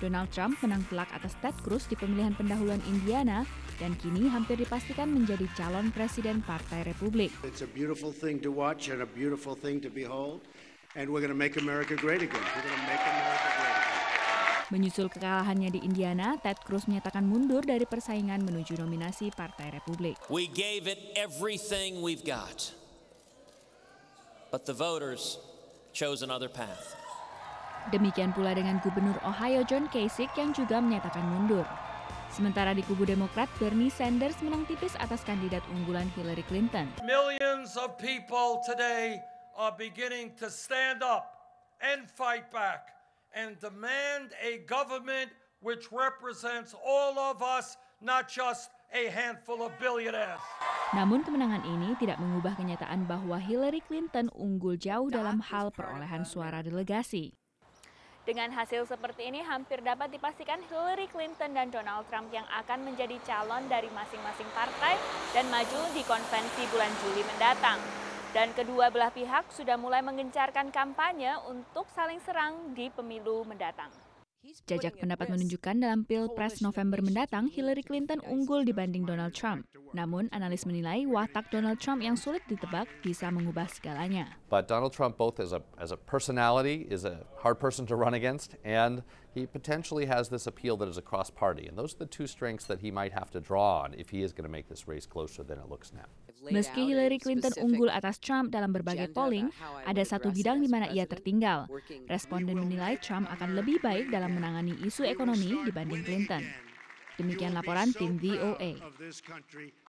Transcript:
Donald Trump menang telak atas Ted Cruz di pemilihan pendahuluan Indiana dan kini hampir dipastikan menjadi calon presiden Partai Republik. It's a beautiful thing to watch and a beautiful thing to behold. And we're going to make America great again. We're going to make America great again. Menyusul kekalahannya di Indiana, Ted Cruz menyatakan mundur dari persaingan menuju nominasi Partai Republik. We gave it everything we've got. But the voters chose another path. Demikian pula dengan Gubernur Ohio John Kasich yang juga menyatakan mundur. Sementara di kubu Demokrat, Bernie Sanders menang tipis atas kandidat unggulan Hillary Clinton. Millions of people today are beginning to stand up and fight back and demand a government which represents all of us, not just a handful of billionaires. Namun kemenangan ini tidak mengubah kenyataan bahwa Hillary Clinton unggul jauh dalam hal perolehan suara delegasi. Dengan hasil seperti ini, hampir dapat dipastikan Hillary Clinton dan Donald Trump yang akan menjadi calon dari masing-masing partai dan maju di konvensi bulan Juli mendatang. Dan kedua belah pihak sudah mulai menggencarkan kampanye untuk saling serang di pemilu mendatang. Jajak pendapat menunjukkan dalam Pilpres November mendatang, Hillary Clinton unggul dibanding Donald Trump. Namun, analis menilai watak Donald Trump yang sulit ditebak bisa mengubah segalanya. But Donald Trump, both as a, as a personality, is a hard person to run against, and he potentially has this appeal that is across party. And those are the two strengths that he might have to draw on if he is going to make this race closer than it looks now. Meski Hillary Clinton unggul atas Trump dalam berbagai polling, ada satu bidang di mana ia tertinggal. Responden menilai Trump akan lebih baik dalam menangani isu ekonomi dibanding Clinton. Demikian laporan tim VOA.